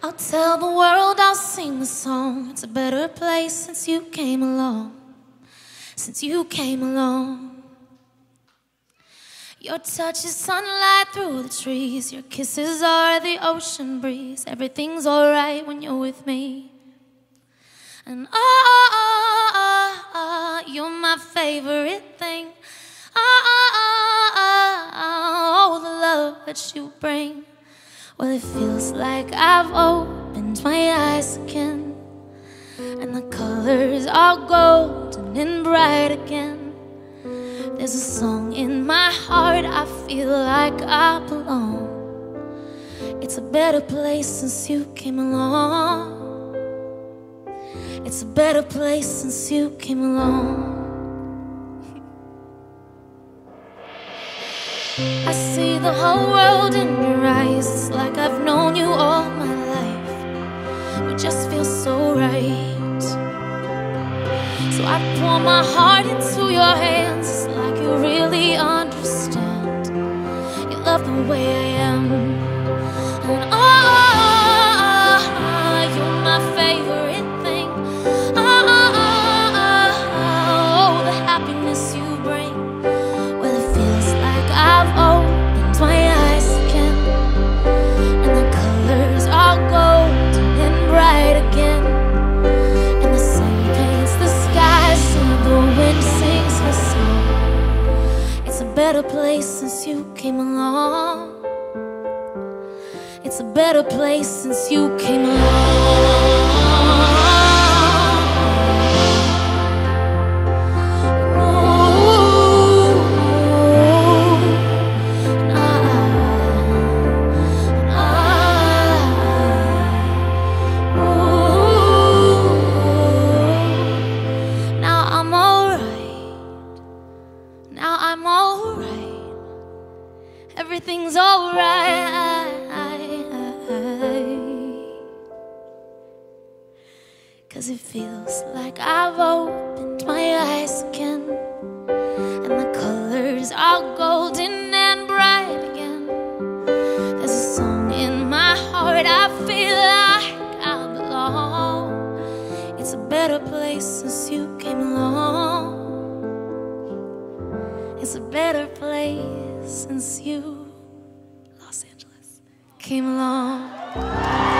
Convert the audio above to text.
I'll tell the world, I'll sing the song. It's a better place since you came along. Since you came along. Your touch is sunlight through the trees. Your kisses are the ocean breeze. Everything's alright when you're with me. And oh, oh, oh, oh, you're my favorite thing. Oh, oh, oh, oh, oh, the love that you bring. Well, it feels like I've opened my eyes again, and the colors are golden and bright again. There's a song in my heart, I feel like I belong. It's a better place since you came along. It's a better place since you came along. I see the whole world in your eyes. It's like I've known you all my life. We just feel so right. So I pour my heart into your hands. It's like you really understand. You love the way I am. And oh, you're my favorite thing. Oh, oh, the happiness you bring. Better place since you came along. It's a better place since you came along. Everything's alright. Cause it feels like I've opened my eyes again. And the colors are golden and bright again. There's a song in my heart, I feel like I belong. It's a better place since you came along. It's a better place since you, came along.